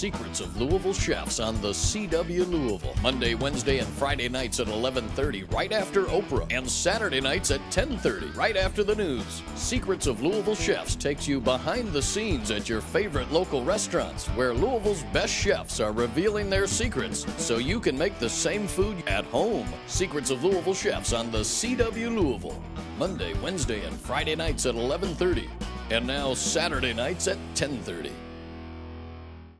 Secrets of Louisville Chefs on the CW Louisville. Monday, Wednesday, and Friday nights at 11:30 right after Oprah and Saturday nights at 10:30 right after the news. Secrets of Louisville Chefs takes you behind the scenes at your favorite local restaurants where Louisville's best chefs are revealing their secrets so you can make the same food at home. Secrets of Louisville Chefs on the CW Louisville. Monday, Wednesday, and Friday nights at 11:30 and now Saturday nights at 10:30.